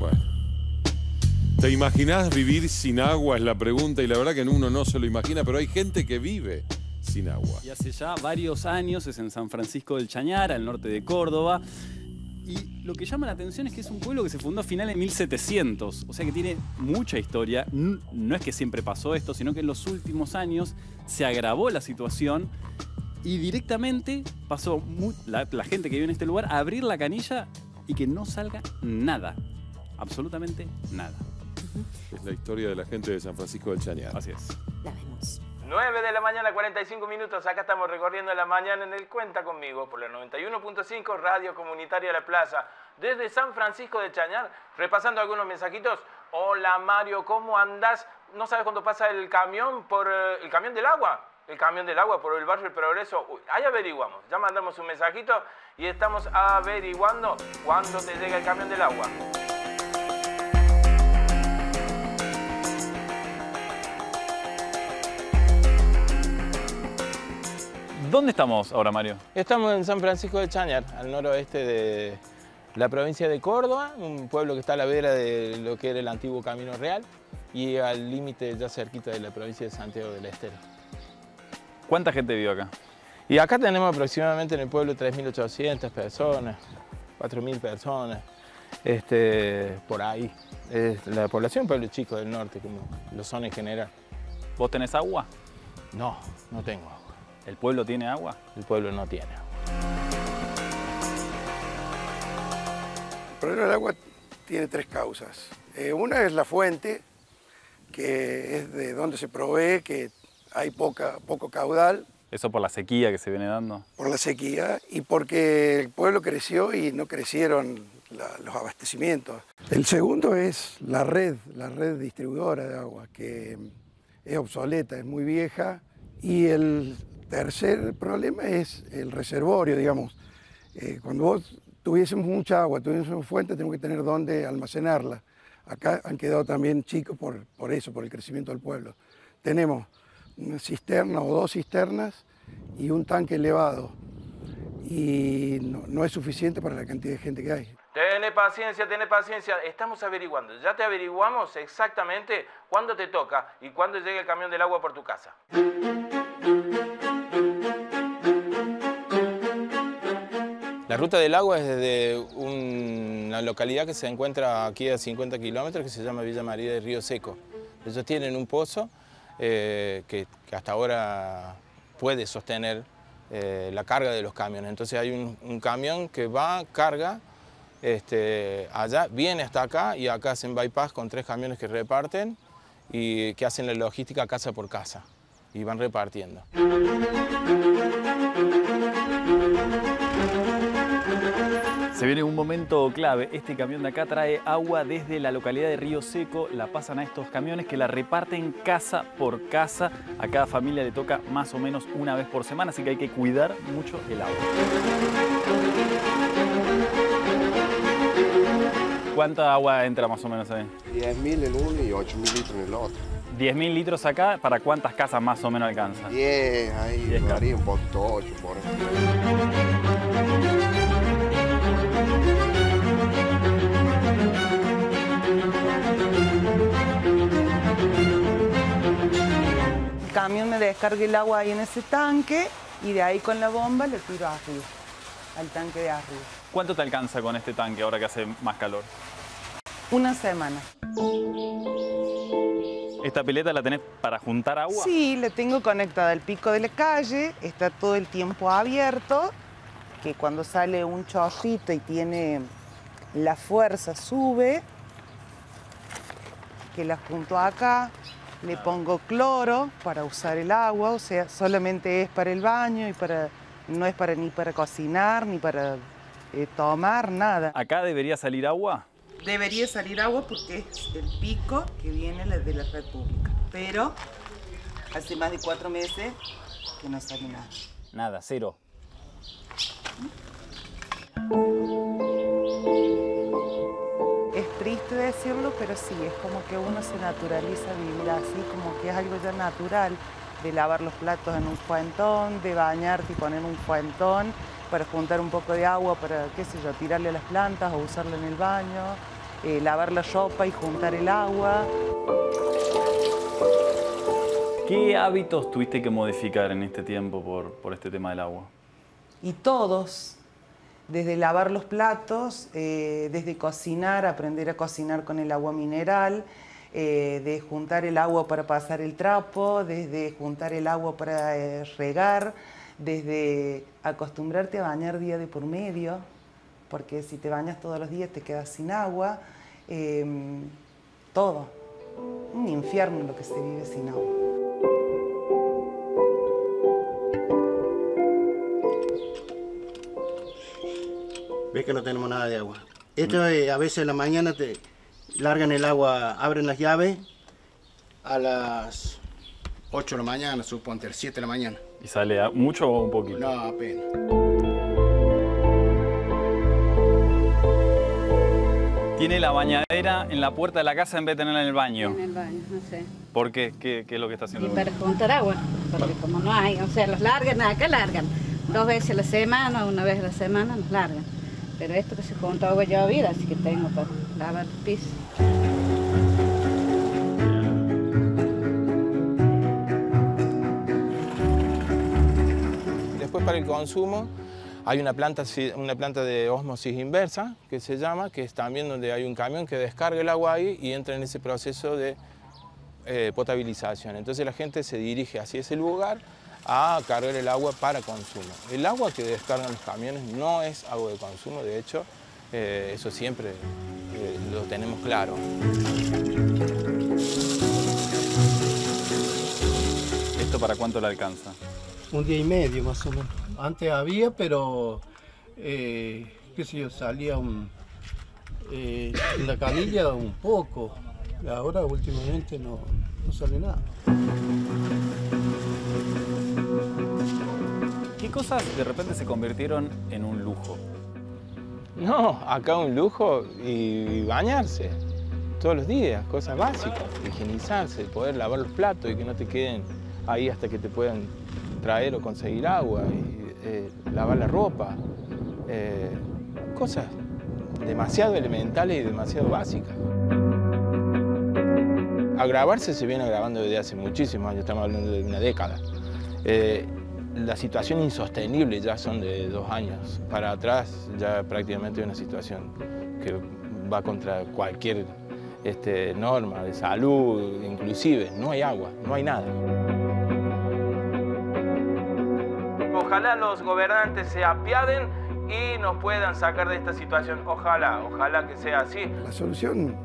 Bueno. ¿Te imaginás vivir sin agua? Es la pregunta y la verdad que uno no se lo imagina, pero hay gente que vive sin agua. Y hace ya varios años es en San Francisco del Chañar, al norte de Córdoba. Y lo que llama la atención es que es un pueblo que se fundó a finales de 1700, o sea que tiene mucha historia. No es que siempre pasó esto, sino que en los últimos años se agravó la situación y directamente pasó la, la gente que vive en este lugar a abrir la canilla y que no salga nada, absolutamente nada. Es la historia de la gente de San Francisco del Chañar. Así es. La vemos. 9 de la mañana, 45 minutos. Acá estamos recorriendo la mañana en el Cuenta conmigo por la 91.5 Radio Comunitaria La Plaza. Desde San Francisco de Chañar, repasando algunos mensajitos. Hola Mario, ¿cómo andás? ¿No sabes cuándo pasa el camión por eh, el camión del agua? El camión del agua por el barrio El Progreso. Uy, ahí averiguamos. Ya mandamos un mensajito y estamos averiguando cuándo te llega el camión del agua. ¿Dónde estamos ahora, Mario? Estamos en San Francisco de Chañar, al noroeste de la provincia de Córdoba, un pueblo que está a la vera de lo que era el antiguo Camino Real y al límite ya cerquita de la provincia de Santiago del Estero. ¿Cuánta gente vive acá? Y acá tenemos aproximadamente en el pueblo 3.800 personas, 4.000 personas, este, por ahí. Es la población pueblo chico del norte, como lo son en general. ¿Vos tenés agua? No, no tengo agua. ¿El pueblo tiene agua? El pueblo no tiene agua. El problema del agua tiene tres causas. Eh, una es la fuente, que es de donde se provee, que hay poca, poco caudal Eso por la sequía que se viene dando. por la sequía y porque el pueblo creció y no crecieron la- los abastecimientos. El segundo es la red, la red distribuidora de agua, que es obsoleta, es muy vieja. Y el tercer problema es el reservorio, digamos. Eh, cuando vos tuviésemos mucha agua, tuviésemos fuente, tenemos que tener dónde almacenarla. Acá han quedado también chicos por, por eso, por el crecimiento del pueblo. Tenemos una cisterna o dos cisternas y un tanque elevado. Y no, es suficiente para la cantidad de gente que hay. Tené paciencia, tené paciencia. Estamos averiguando. Ya te averiguamos exactamente cuándo te toca y cuándo llega el camión del agua por tu casa. La ruta del agua es desde una localidad que se encuentra aquí a 50 kilómetros que se llama Villa María de Río Seco. Ellos tienen un pozo eh, que, hasta ahora puede sostener eh, la carga de los camiones. Entonces hay un, un camión que va, carga, este, allá, viene hasta acá y acá hacen bypass con tres camiones que reparten y que hacen la logística casa por casa y van repartiendo. Se viene un momento clave. Este camión de acá trae agua desde la localidad de Río Seco. La pasan a estos camiones que la reparten casa por casa. A cada familia le toca más o menos una vez por semana, así que hay que cuidar mucho el agua. ¿Cuánta agua entra más o menos ahí? 10.000 en uno y 8.000 litros en el otro. 10.000 litros acá, ¿para cuántas casas más o menos alcanza? 10, ahí 10 varía un poquito, 8 por ahí. Camión me descarga el agua ahí en ese tanque y de ahí con la bomba lo tiro arriba, al tanque de arriba. ¿Cuánto te alcanza con este tanque ahora que hace más calor? Una semana. ¿Esta pileta la tenés para juntar agua? Sí, le tengo conectada al pico de la calle, está todo el tiempo abierto, que cuando sale un chorrito y tiene la fuerza sube, que la junto acá, le pongo cloro para usar el agua, o sea, solamente es para el baño y para, no es para ni para cocinar ni para eh, tomar, nada. ¿Acá debería salir agua? Debería salir agua porque es el pico que viene de la red pública. Pero hace más de cuatro meses que no sale nada. Nada, cero. Triste decirlo, pero sí, es como que uno se naturaliza vivir así, como que es algo ya natural de lavar los platos en un fuentón, de bañarte y poner un fuentón para juntar un poco de agua para, qué sé yo, tirarle a las plantas o usarla en el baño. eh, lavar la ropa y juntar el agua. ¿Qué hábitos tuviste que modificar en este tiempo por, por este tema del agua? Y todos, desde lavar los platos, eh, desde cocinar, aprender a cocinar con el agua mineral, eh, de juntar el agua para pasar el trapo, desde juntar el agua para eh, regar, desde acostumbrarte a bañar día de por medio, porque si te bañas todos los días te quedas sin agua, em, todo. Un infierno lo que se vive sin agua. Que no tenemos nada de agua. Esto es, a veces en la mañana te largan el agua, abren las llaves a las 8 de la mañana, suponte, a las 7 de la mañana. ¿Y sale mucho o un poquito? No, apenas. Tiene la bañadera en la puerta de la casa en vez de tenerla en el baño. En el baño, no sé. ¿Por qué? ¿Qué, qué es lo que está Y haciendo? para juntar agua, porque como no hay, o sea, los largan, acá largan. Dos veces a la semana, una vez a la semana nos largan. Pero esto que se junta agua llovida, así que tengo para lavar el piso. Después para el consumo hay una planta, una planta de ósmosis inversa que se llama, que es también donde hay un camión que descarga el agua ahí y entra en ese proceso de eh, potabilización. Entonces la gente se dirige hacia ese lugar a cargar el agua para consumo. El agua que descargan los camiones no es agua de consumo, de hecho, eh, eso siempre eh, lo tenemos claro. ¿Esto para cuánto le alcanza? Un día y medio más o menos. Antes había, pero eh, qué sé yo, salía un, eh, en la canilla un poco. Ahora últimamente no, no sale nada. ¿Qué cosas de repente se convirtieron en un lujo? No, acá un lujo y bañarse todos los días, cosas básicas, higienizarse, poder lavar los platos y que no te queden ahí hasta que te puedan traer o conseguir agua, y, eh, lavar la ropa, eh, cosas demasiado elementales y demasiado básicas. Agravarse se viene agravando desde hace muchísimos años, estamos hablando de una década. Eh, la situación insostenible ya son de dos años. Para atrás ya prácticamente una situación que va contra cualquier este, norma de salud, inclusive. No hay agua, no hay nada. Ojalá los gobernantes se apiaden y nos puedan sacar de esta situación. Ojalá, ojalá que sea así. La solución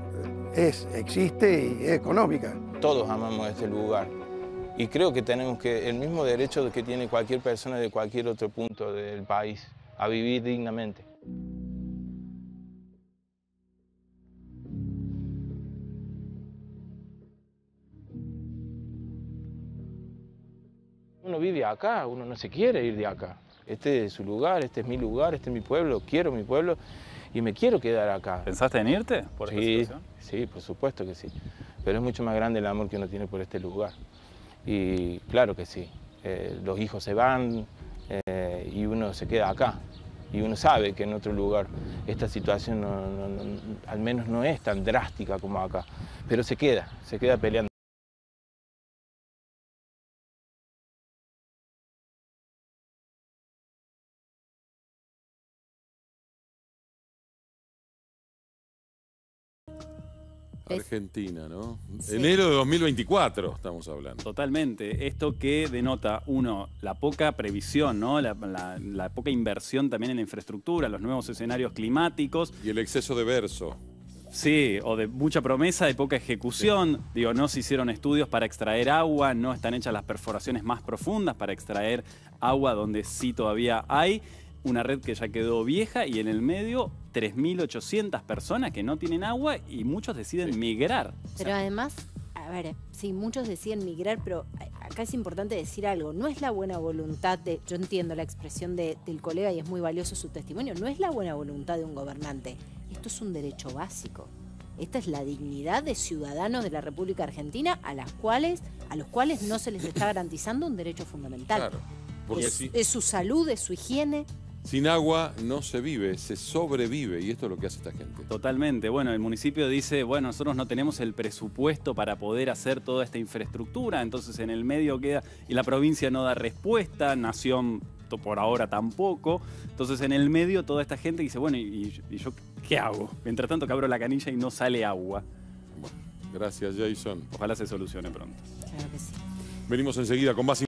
es, existe y es económica. Todos amamos este lugar. Y creo que tenemos que, el mismo derecho que tiene cualquier persona de cualquier otro punto del país, a vivir dignamente. Uno vive acá, uno no se quiere ir de acá. Este es su lugar, este es mi lugar, este es mi pueblo, quiero mi pueblo y me quiero quedar acá. ¿Pensaste en irte por esta Sí, situación? sí, por supuesto que sí. Pero es mucho más grande el amor que uno tiene por este lugar. Y claro que sí. Eh, los hijos se van eh, y uno se queda acá. Y uno sabe que en otro lugar esta situación no- al menos no es tan drástica como acá. Pero se queda, se queda peleando. Argentina, ¿no? Sí. Enero de 2024 estamos hablando. Totalmente. Esto que denota, uno, la poca previsión, ¿no? La, la- la poca inversión también en la infraestructura, los nuevos escenarios climáticos. Y el exceso de verso. Sí, o de mucha promesa, de poca ejecución. Digo, no se hicieron estudios para extraer agua, no están hechas las perforaciones más profundas para extraer agua donde sí todavía hay. Una red que ya quedó vieja y en el medio 3.800 personas que no tienen agua y muchos deciden migrar. Pero además, a ver, sí, muchos decían migrar, pero acá es importante decir algo. No es la buena voluntad de, yo entiendo la expresión de- del colega y es muy valioso su testimonio, no es la buena voluntad de un gobernante. Esto es un derecho básico. Esta es la dignidad de ciudadanos de la República Argentina a las cuales, a los cuales no se les está garantizando un derecho fundamental. Claro. Porque es, si, es su salud, es su higiene. Sin agua no se vive, se sobrevive y esto es lo que hace esta gente. Totalmente. Bueno, el municipio dice, bueno, nosotros no tenemos el presupuesto para poder hacer toda esta infraestructura, entonces en el medio queda, y la provincia no da respuesta, Nación por ahora tampoco, entonces en el medio toda esta gente dice, bueno, ¿y, y yo qué hago? Mientras tanto que abro la canilla y no sale agua. Gracias, Jason. Ojalá se solucione pronto. Claro que sí. Venimos enseguida con más